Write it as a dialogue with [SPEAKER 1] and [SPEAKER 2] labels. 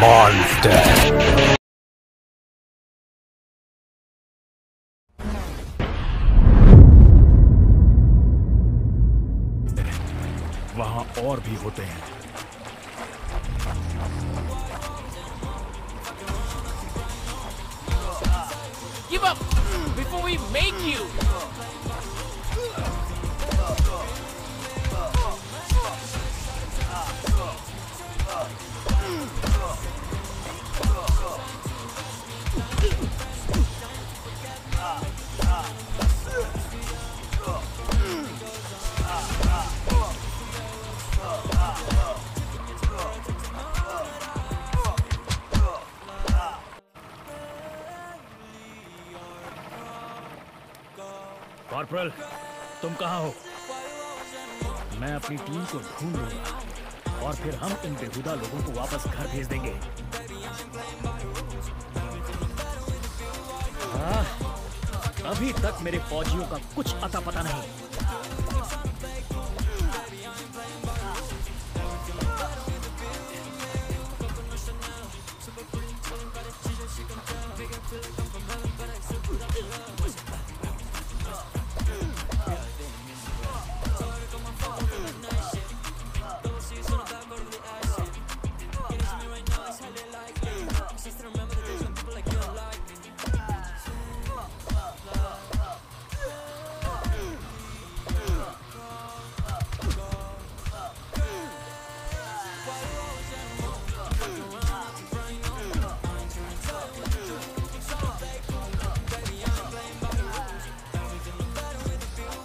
[SPEAKER 1] Monster.
[SPEAKER 2] वहाँ और भी होते हैं
[SPEAKER 3] Give up before we make you.
[SPEAKER 2] Corporal तुम कहाँ हो? मैं अपनी टीम को ढूंढ लूँगा और फिर हम इन बेहुदा लोगों को वापस घर भेज देंगे। आ, अभी तक मेरे फौजियों का कुछ अता पता नहीं।